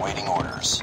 awaiting orders.